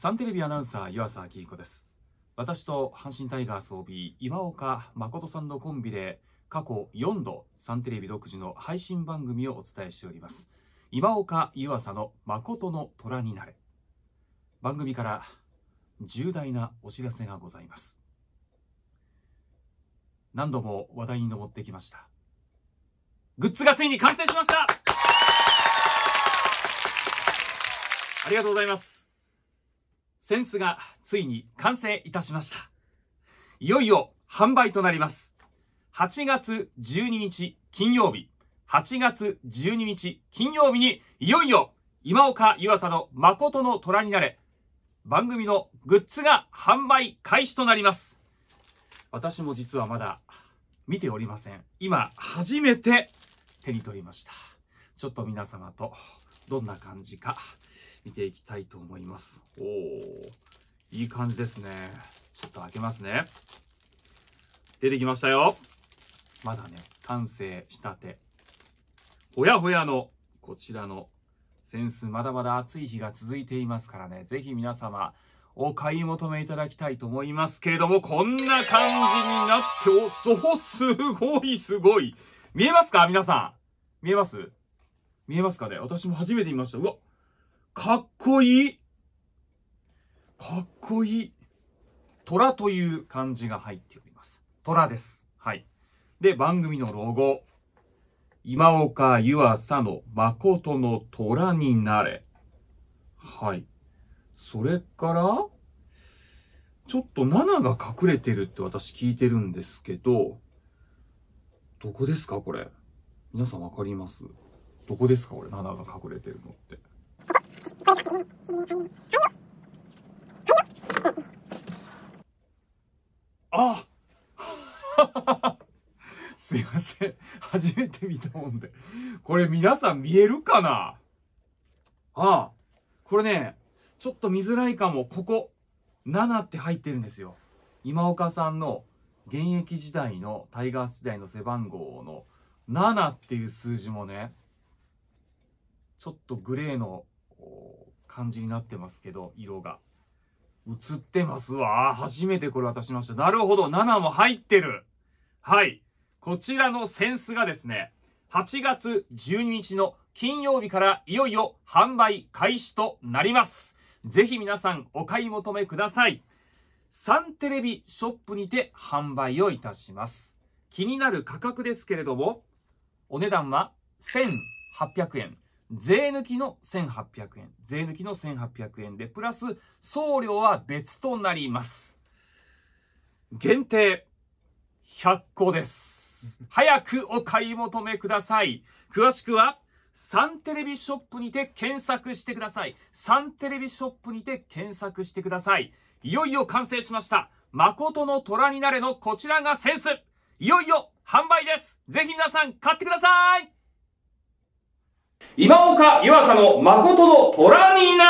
サンテレビアナウンサー湯浅明彦です。私と阪神タイガース OB 今岡誠さんのコンビで過去4度サンテレビ独自の配信番組をお伝えしております。今岡湯浅の誠の虎になれ。番組から重大なお知らせがございます。何度も話題に上ってきました。グッズがついに完成しました。ありがとうございます。センスがついに完成いたしました。いよいよ販売となります。8月12日金曜日。8月12日金曜日にいよいよ今岡湯浅の誠の虎になれ。番組のグッズが販売開始となります。私も実はまだ見ておりません。今初めて手に取りました。ちょっと皆様とどんな感じか見ていきたいと思います。おおいい感じですね。ちょっと開けますね。出てきましたよ。まだね完成したて。ほやほやのこちらのセンスまだまだ暑い日が続いていますからね。ぜひ皆様お買い求めいただきたいと思いますけれどもこんな感じになっておそうすごいすごい。見えますか？皆さん。見えます？見えますかね？私も初めて見ました。うわかっこいい。かっこいい虎という漢字が入っております虎ですはいで番組のロゴ今岡湯浅の誠の虎になれ。はい。それから、ちょっと7が隠れてるって私聞いてるんですけど、どこですかこれ。皆さんわかります？どこですかこれ7が隠れてるのって。あ すいません。初めて見たもんで。これ皆さん見えるかな？ああ。これね、ちょっと見づらいかも。ここ、7って入ってるんですよ。今岡さんの現役時代のタイガース時代の背番号の7っていう数字もね、ちょっとグレーの感じになってますけど、色が。映ってますわ。初めてこれ渡しました。なるほど。7も入ってる。はい。こちらのセンスがですね、8月12日の金曜日からいよいよ販売開始となります。ぜひ皆さんお買い求めください。サンテレビショップにて販売をいたします。気になる価格ですけれども、お値段は1800円。税抜きの1800円。税抜きの1800円で、プラス送料は別となります。限定100個です。早くお買い求めください。詳しくは、サンテレビショップにて検索してください。サンテレビショップにて検索してください。いよいよ完成しました。誠の虎になれのこちらがセンス。いよいよ販売です。ぜひ皆さん買ってください。今岡岩佐の誠の虎になれ